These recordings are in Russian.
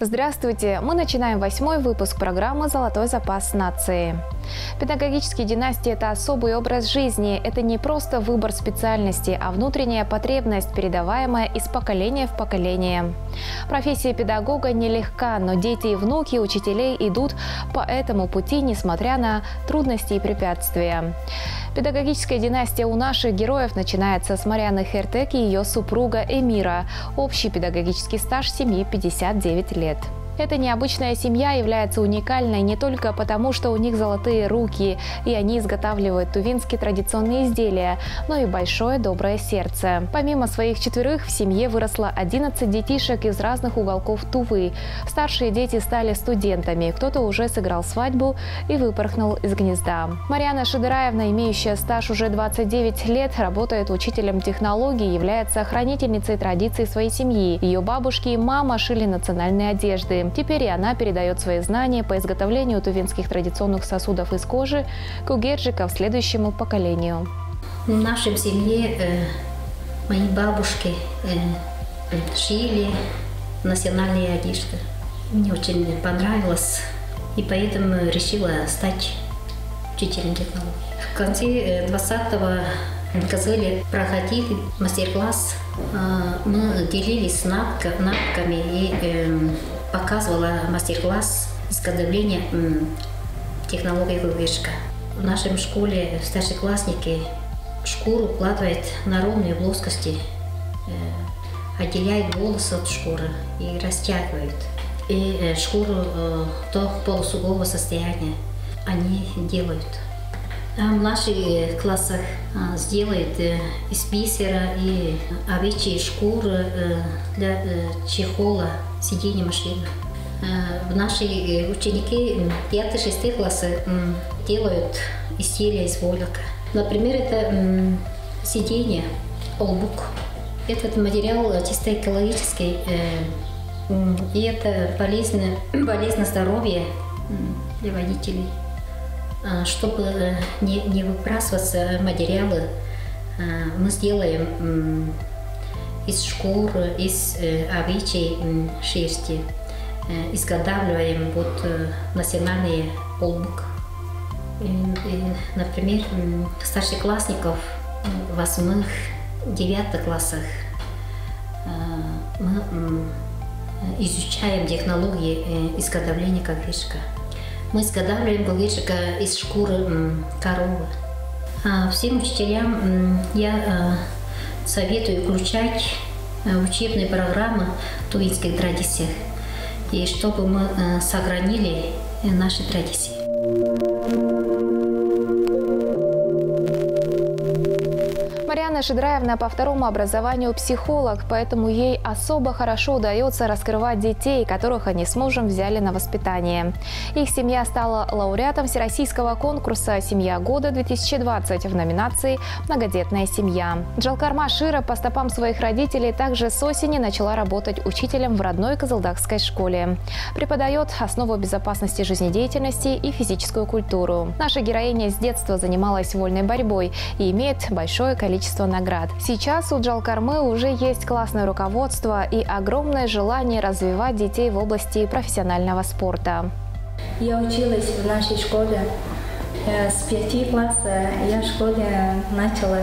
Здравствуйте! Мы начинаем восьмой выпуск программы «Золотой запас нации». Педагогические династии – это особый образ жизни. Это не просто выбор специальности, а внутренняя потребность, передаваемая из поколения в поколение. Профессия педагога нелегка, но дети и внуки учителей идут по этому пути, несмотря на трудности и препятствия. Педагогическая династия у наших героев начинается с Марианы Хертек и ее супруга Эмира. Общий педагогический стаж семьи 59 лет. Эта необычная семья является уникальной не только потому, что у них золотые руки, и они изготавливают тувинские традиционные изделия, но и большое доброе сердце. Помимо своих четверых, в семье выросло 11 детишек из разных уголков Тувы. Старшие дети стали студентами, кто-то уже сыграл свадьбу и выпорхнул из гнезда. Марьяна Шидыраевна, имеющая стаж уже 29 лет, работает учителем технологий, является хранительницей традиций своей семьи. Ее бабушки и мама шили национальные одежды. Теперь и она передает свои знания по изготовлению тувинских традиционных сосудов из кожи кугерджиков следующему поколению. В нашей семье э, мои бабушки э, шили национальные одежды. Мне очень понравилось, и поэтому решила стать учителем технологий. В конце 20-го э, Казели проходили мастер-класс. Э, мы делились навыками и эм, показывала мастер-класс изготовления технологии вывешка. В нашей школе старшеклассники шкуру укладывают на ровные плоскости, э, отделяют волосы от шкуры и растягивают. И э, шкуру э, до полусугого состояния они делают. А в младших классах сделают из бисера и овечьи шкуры для чехола сиденье машины. В наши ученики 5-6 классы делают изделия из волока. Например, это сиденье, олбук. Этот материал чисто экологический, и это полезно, полезно здоровье для водителей. Чтобы не, не выбрасываться материалы, мы сделаем из шкур, из э, овечьей шерсти. Э, изготавливаем вот э, национальный олбук. Например, старшеклассников восьмых, девятых классах мы изучаем технологии изготовления ковришка. Мы изготавливаем ковришка из шкуры коровы. А всем учителям я советую включать э, учебные программы тувинских традициях, и чтобы мы э, сохранили э, наши традиции. Марьяна Шидраевна по второму образованию психолог, поэтому ей особо хорошо удается раскрывать детей, которых они с мужем взяли на воспитание. Их семья стала лауреатом Всероссийского конкурса «Семья года-2020» в номинации «Многодетная семья». Джалкарма Шира по стопам своих родителей также с осени начала работать учителем в родной Козылдакской школе. Преподает основу безопасности жизнедеятельности и физическую культуру. Наша героиня с детства занималась вольной борьбой и имеет большое количество наград. Сейчас у Джалкармы уже есть классное руководство и огромное желание развивать детей в области профессионального спорта. Я училась в нашей школе. Э, с пяти класса я в школе начала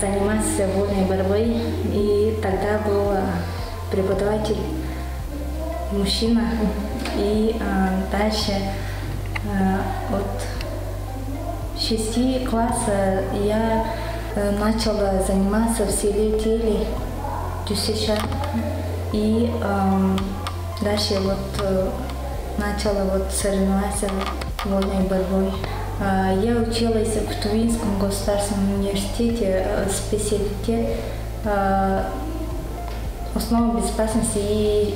заниматься вольной борьбой. И тогда был преподаватель мужчина. И э, дальше э, от шести класса я Э, начала заниматься в селе Тели, Тюсиша. И э, дальше вот начала вот соревноваться вольной борьбой. Я училась в Тувинском государственном университете, специалитет основы безопасности и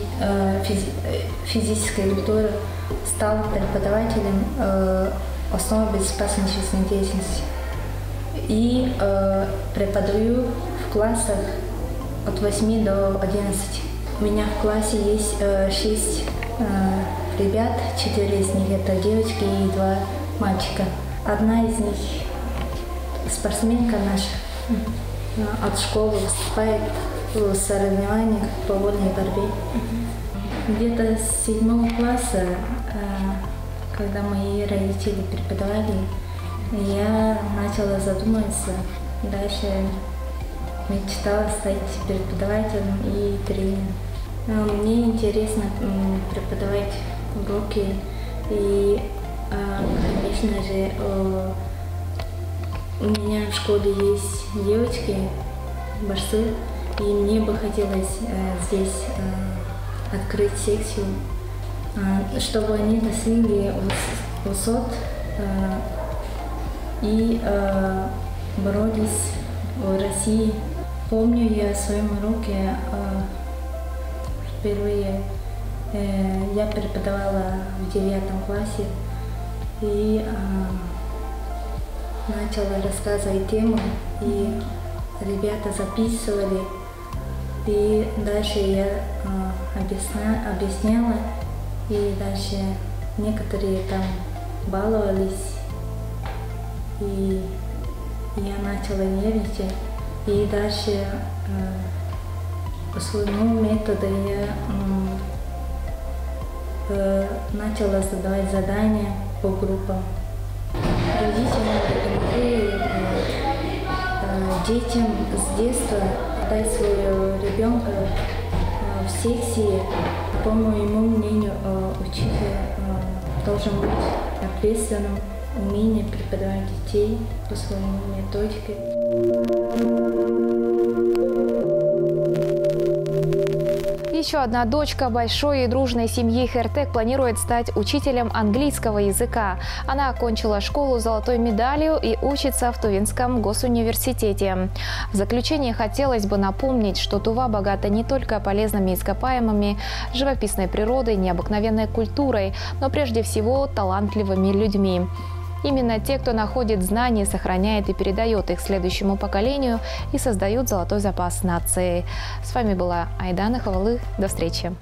физи физической культуры стал преподавателем э, основы безопасности жизнедеятельности и э, преподаю в классах от 8 до 11. У меня в классе есть э, 6 э, ребят, 4 из них это девочки и 2 мальчика. Одна из них спортсменка наша э, от школы выступает в соревнованиях по вольной борьбе. Где-то с седьмого класса, э, когда мои родители преподавали, я начала задумываться. Дальше мечтала стать преподавателем и тренером. Э, Мне интересно преподавать уроки и, э, конечно же, у меня в школе есть девочки, борцы, и мне бы хотелось э, здесь э, открыть секцию, э, чтобы они достигли выс- высот э, и э, боролись в России. Помню я в своем уроке э, впервые э, я преподавала в девятом классе. И э, начала рассказывать тему, и ребята записывали, и дальше я э, объясня- объясняла, и дальше некоторые там баловались, и я начала нервничать, и дальше э, по своему методу я м, э, начала задавать задания по группам. Родителям рекомендую э, детям с детства дать своего ребенка э, в секции. По моему мнению, э, учитель э, должен быть ответственным, умение преподавать детей по своему методике. Еще одна дочка большой и дружной семьи Хертек планирует стать учителем английского языка. Она окончила школу с золотой медалью и учится в Тувинском госуниверситете. В заключение хотелось бы напомнить, что Тува богата не только полезными ископаемыми, живописной природой, необыкновенной культурой, но прежде всего талантливыми людьми. Именно те, кто находит знания, сохраняет и передает их следующему поколению и создают золотой запас нации. С вами была Айдана Хавалы. До встречи.